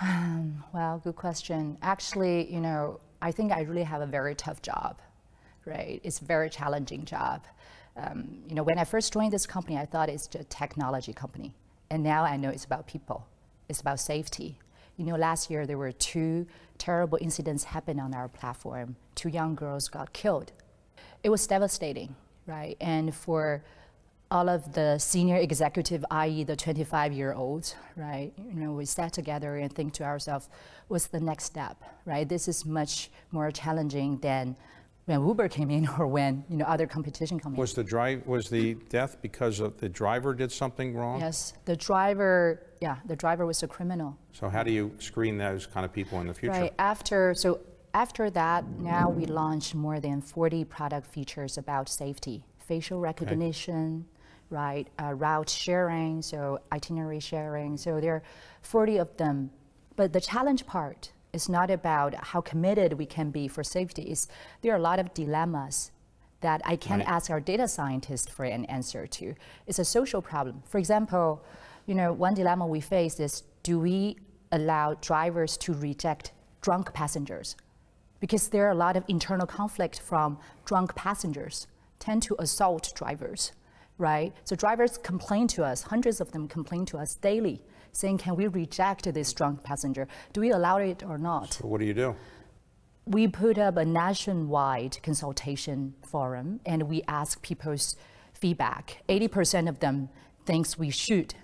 Well, good question. Actually, you know, I think I really have a very tough job, right? It's a very challenging job. Um, you know, when I first joined this company, I thought it's a technology company. And now I know it's about people. It's about safety. You know, last year there were two terrible incidents happened on our platform. Two young girls got killed. It was devastating, right? And for all of the senior executive, i.e. the 25 year olds, right? You know, we sat together and think to ourselves, what's the next step, right? This is much more challenging than when Uber came in or when, you know, other competition came in. Was the drive, was the death because of the driver did something wrong? Yes, the driver, yeah, the driver was a criminal. So how do you screen those kind of people in the future? Right, after, so after that, now we launched more than 40 product features about safety, facial recognition, right, uh, route sharing, so itinerary sharing. So there are 40 of them. But the challenge part is not about how committed we can be for safety. It's, there are a lot of dilemmas that I can't Right. ask our data scientist for an answer to. It's a social problem. For example, you know, one dilemma we face is do we allow drivers to reject drunk passengers? Because there are a lot of internal conflict from drunk passengers tend to assault drivers, right? So drivers complain to us, hundreds of them complain to us daily, saying, can we reject this drunk passenger? Do we allow it or not? So what do you do? we put up a nationwide consultation forum and we ask people's feedback. 80% of them thinks we should.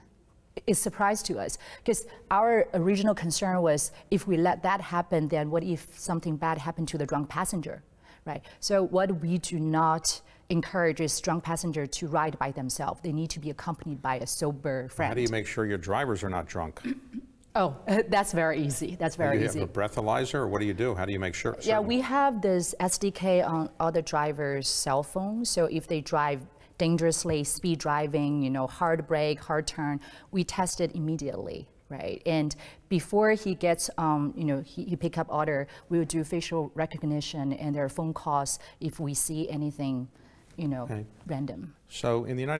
It's a surprise to us because our original concern was if we let that happen, then what if something bad happened to the drunk passenger, right? So what we do not encourage is drunk passenger to ride by themselves. They need to be accompanied by a sober friend. How do you make sure your drivers are not drunk? oh, that's very easy. That's very Do you easy. have a breathalyzer, or what do you do? How do you make sure? Yeah, we have this SDK on all the drivers' cell phones. So if they drive dangerously, speed driving, you know, hard brake, hard turn, we test it immediately, right? And before he gets, um, you know, he, he pick up order, we will do facial recognition and there are phone calls if we see anything, you know, Okay. random. So in the United